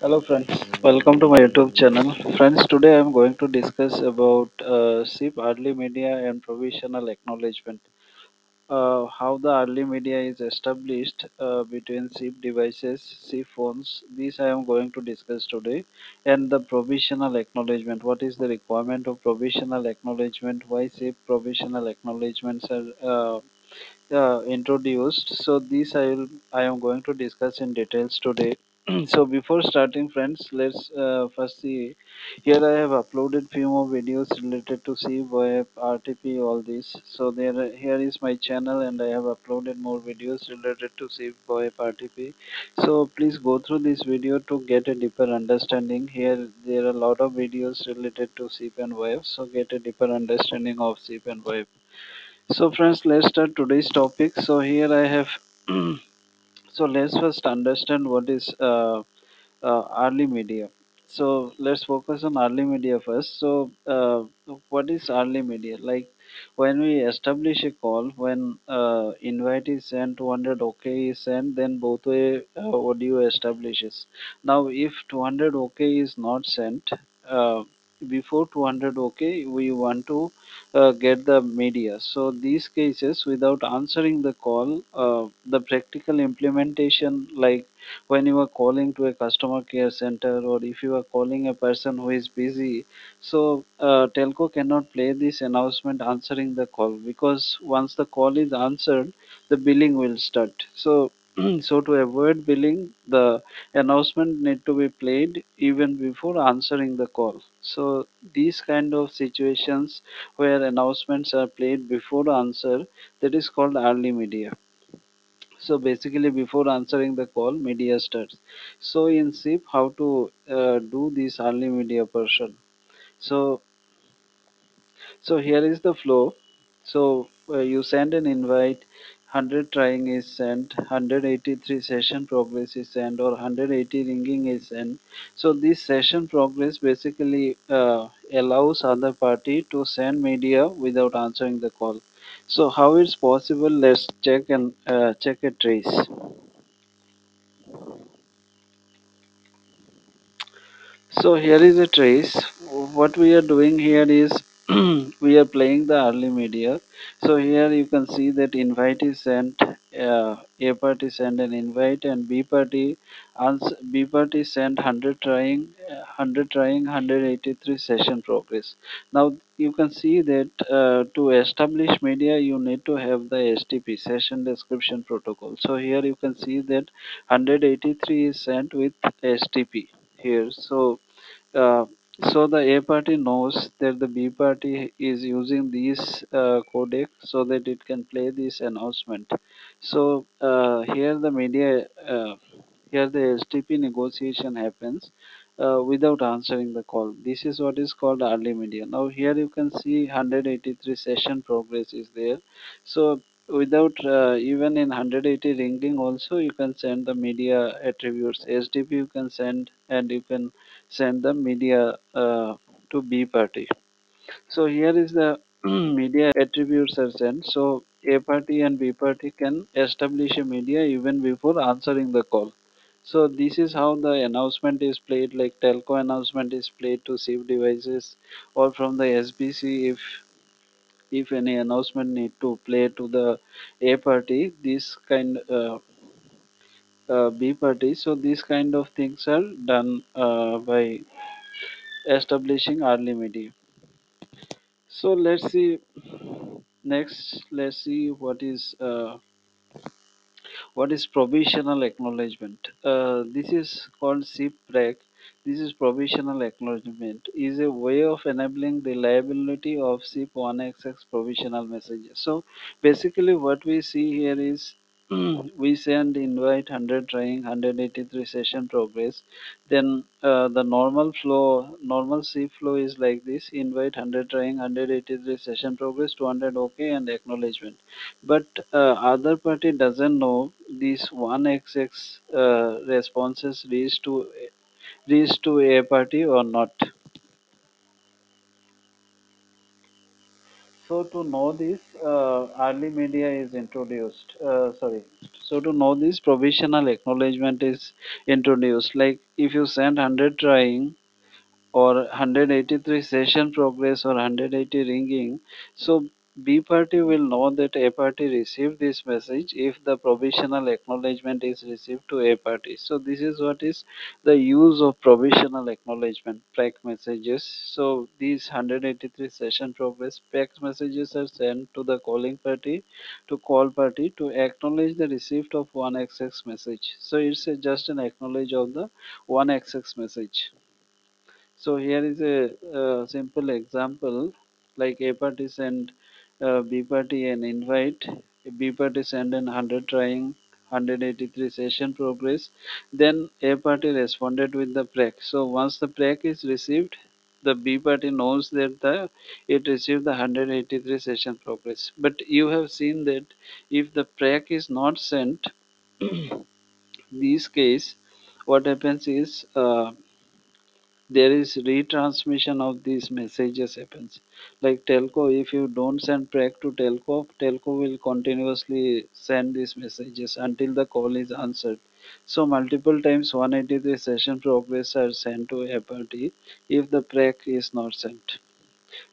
Hello friends, welcome to my YouTube channel. Friends, today I am going to discuss about uh, SIP early media and provisional acknowledgement. Uh, how the early media is established uh, between SIP devices, SIP phones. These I am going to discuss today. And the provisional acknowledgement. What is the requirement of provisional acknowledgement? Why SIP provisional acknowledgements are uh, uh, introduced so this i will i am going to discuss in details today so before starting friends let's uh, first see here i have uploaded few more videos related to c web rtp all this so there here is my channel and i have uploaded more videos related to c web rtp so please go through this video to get a deeper understanding here there are a lot of videos related to SIP and web so get a deeper understanding of SIP and web so friends, let's start today's topic. So here I have. so let's first understand what is uh, uh, early media. So let's focus on early media first. So uh, what is early media? Like when we establish a call, when uh, invite is sent, 200 OK is sent, then both way uh, audio establishes. Now if 200 OK is not sent, uh, before 200 OK, we want to uh, get the media. So these cases, without answering the call, uh, the practical implementation, like when you are calling to a customer care center or if you are calling a person who is busy, so uh, telco cannot play this announcement answering the call because once the call is answered, the billing will start. So so to avoid billing, the announcement need to be played even before answering the call. So these kind of situations where announcements are played before answer that is called early media so basically before answering the call media starts so in SIP how to uh, do this early media person so so here is the flow. So uh, you send an invite, 100 trying is sent, 183 session progress is sent, or 180 ringing is sent. So this session progress basically uh, allows other party to send media without answering the call. So how it's possible? Let's check and uh, check a trace. So here is a trace. What we are doing here is we are playing the early media. So here you can see that invite is sent. Uh, a party sent an invite and B party B party sent 100 trying, uh, 100 trying, 183 session progress. Now you can see that uh, to establish media you need to have the SDP session description protocol. So here you can see that 183 is sent with SDP here. So uh, so the A party knows that the B party is using this uh, codec so that it can play this announcement. So uh, here the media, uh, here the SDP negotiation happens uh, without answering the call. This is what is called early media. Now here you can see 183 session progress is there. So without uh, even in 180 ringing also you can send the media attributes. SDP you can send and you can send the media uh, to B party. So here is the media attributes are sent. So A party and B party can establish a media even before answering the call. So this is how the announcement is played like telco announcement is played to SIP devices or from the SBC if if any announcement need to play to the A party this kind uh, uh, B party so these kind of things are done uh, by establishing early media. So let's see next. Let's see what is uh, what is provisional acknowledgement. Uh, this is called SIP PRACK. This is provisional acknowledgement. is a way of enabling reliability of SIP1XX provisional messages. So basically, what we see here is we send invite 100 trying 183 session progress. Then uh, the normal flow normal c flow is like this. Invite 100 trying 183 session progress 200 okay and acknowledgement. But uh, other party doesn't know. These 1xx uh, responses reach to reach to a party or not So to know this, uh, early media is introduced. Uh, sorry. So to know this, provisional acknowledgement is introduced. Like if you send hundred trying, or 183 session progress or 180 ringing so b party will know that a party received this message if the provisional acknowledgement is received to a party. So this is what is the use of provisional acknowledgement PRACK messages. So these 183 session progress PRACK messages are sent to the calling party to call party to acknowledge the receipt of 1xx message. So it's a, just an acknowledge of the 1xx message. So here is a, simple example like A party send uh, B party an invite, B party send an 100 trying 183 session progress, then A party responded with the PRACK. So once the PRACK is received, the B party knows that the it received the 183 session progress. But you have seen that if the PRACK is not sent, this case, what happens is uh, there is retransmission of these messages happens. Like telco if you don't send PRACK to telco telco will continuously send these messages until the call is answered. So multiple times 183 session progress are sent to party if the PRACK is not sent.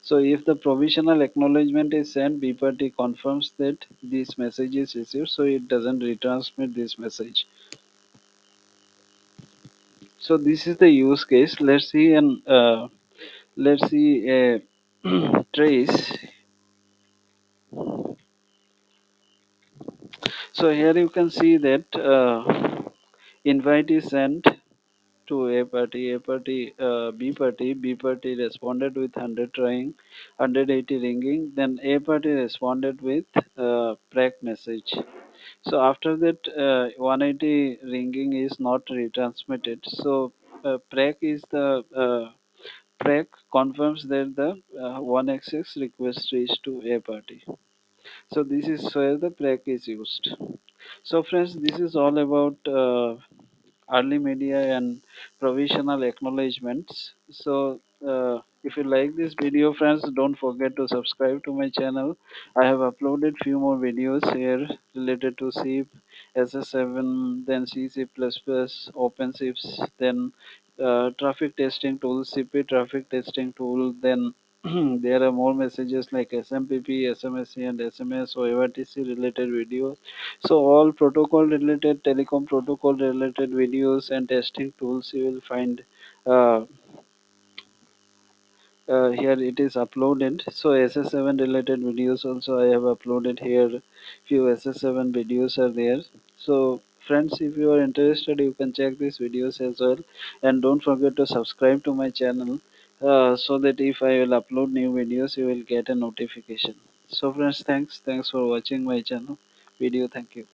So if the provisional acknowledgement is sent b party confirms that this message is received so it doesn't retransmit this message so this is the use case. Let's see an uh, let's see a trace. So here you can see that uh, invite is sent to a party a party uh, b party b party responded with 100 trying 180 ringing then a party responded with uh, PRACK message. So after that uh, 180 ringing is not retransmitted. So uh, is the uh, confirms that the uh, 1xx request reached to a party. So this is where the PRACK is used. So friends, this is all about uh, early media and provisional acknowledgements. So uh, if you like this video friends, don't forget to subscribe to my channel. I have uploaded few more videos here related to SIP, SS7, then CC++, OpenSIPS, then uh, traffic testing tool, SIPp traffic testing tool, then there are more messages like SMPP, SMSC and SMS or ARTC related videos. So all protocol related, telecom protocol related videos and testing tools you will find uh, uh, here it is uploaded. So ss7 related videos also i have uploaded here. Few ss7 videos are there. So friends if you are interested you can check these videos as well. And don't forget to subscribe to my channel uh, so that if i will upload new videos you will get a notification. So friends thanks. Thanks for watching my channel. Video thank you